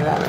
Yeah.